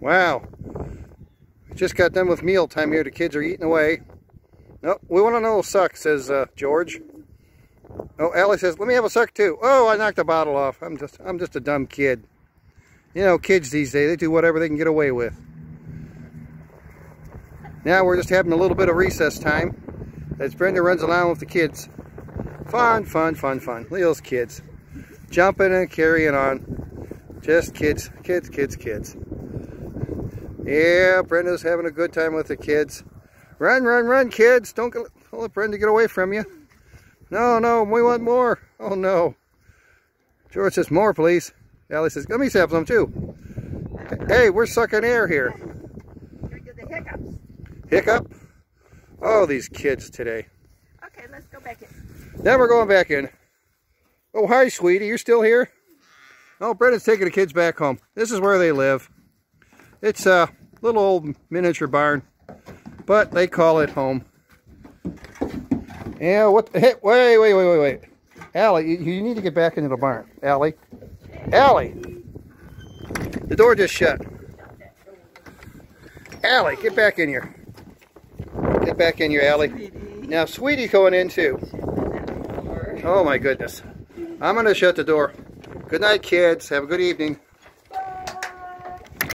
Wow. Just got done with meal time here. The kids are eating away. No, we want another suck, says uh, George. Oh, Allie says, let me have a suck too. Oh, I knocked the bottle off. I'm just, I'm just a dumb kid. You know, kids these days, they do whatever they can get away with. Now we're just having a little bit of recess time as Brenda runs along with the kids. Fun, fun, fun, fun. Those kids. Jumping and carrying on. Just kids, kids, kids, kids. Yeah, Brenda's having a good time with the kids. Run, run, run, kids. Don't, don't let Brenda get away from you. No, no, we want more. Oh, no. George says, more, please. Allie says, let me have some, too. Hey, we're sucking air here. Hiccup? Oh, these kids today. Okay, let's go back in. Now we're going back in. Oh, hi, sweetie. You're still here? Oh, Brenda's taking the kids back home. This is where they live. It's a little old miniature barn, but they call it home. Yeah, what the heck? Wait, wait, wait, wait, wait. Allie, you, you need to get back into the barn. Allie. Allie. The door just shut. Allie, get back in here. Get back in here, Allie. Now, Sweetie's going in too. Oh my goodness. I'm going to shut the door. Good night, kids. Have a good evening.